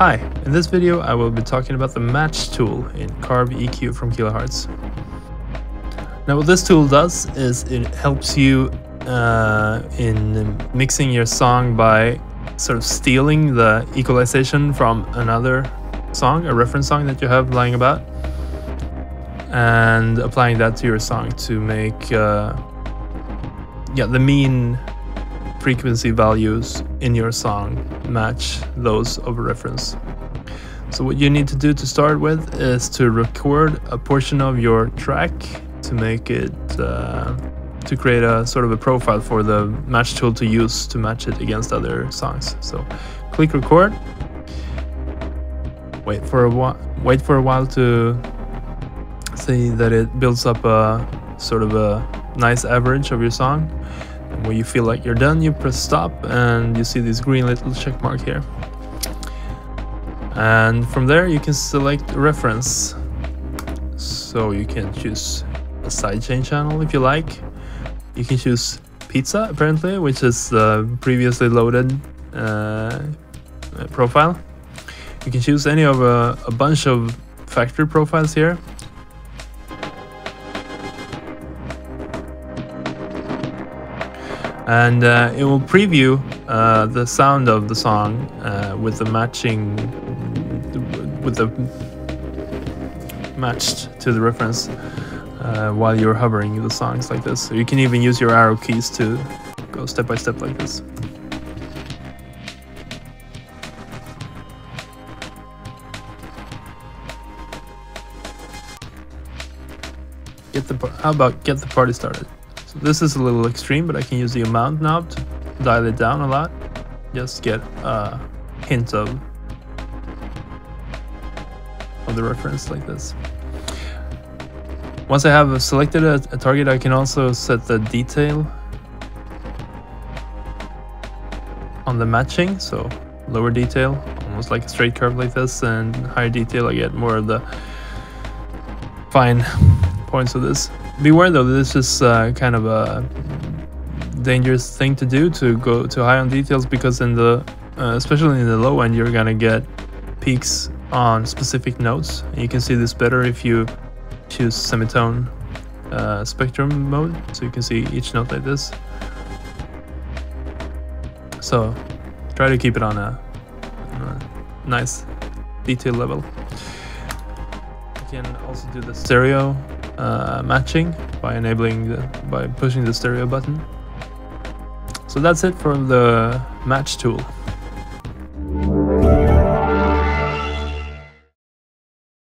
Hi, in this video I will be talking about the match tool in Carve EQ from Kilohearts. Now what this tool does is it helps you uh, in mixing your song by sort of stealing the equalization from another song, a reference song that you have lying about, and applying that to your song to make uh, yeah the mean frequency values in your song match those of a reference. So what you need to do to start with is to record a portion of your track to make it uh, to create a sort of a profile for the match tool to use to match it against other songs. So click record. Wait for a while. Wait for a while to see that it builds up a sort of a nice average of your song when you feel like you're done, you press stop and you see this green little check mark here. And from there you can select reference. So you can choose a sidechain channel if you like. You can choose pizza apparently, which is the previously loaded uh, profile. You can choose any of a, a bunch of factory profiles here and uh, it will preview uh, the sound of the song uh, with the matching with the matched to the reference uh, while you're hovering the songs like this. So you can even use your arrow keys to go step by step like this. Get the how about get the party started so this is a little extreme, but I can use the amount knob to dial it down a lot. Just get a hint of, of the reference like this. Once I have selected a, a target, I can also set the detail on the matching. So lower detail, almost like a straight curve like this, and higher detail, I get more of the fine points of this. Beware though, this is uh, kind of a dangerous thing to do to go too high on details because in the, uh, especially in the low end, you're gonna get peaks on specific notes. You can see this better if you choose semitone uh, spectrum mode, so you can see each note like this. So try to keep it on a, on a nice detail level. You can also do the stereo uh, matching by enabling the, by pushing the stereo button. So that's it for the match tool.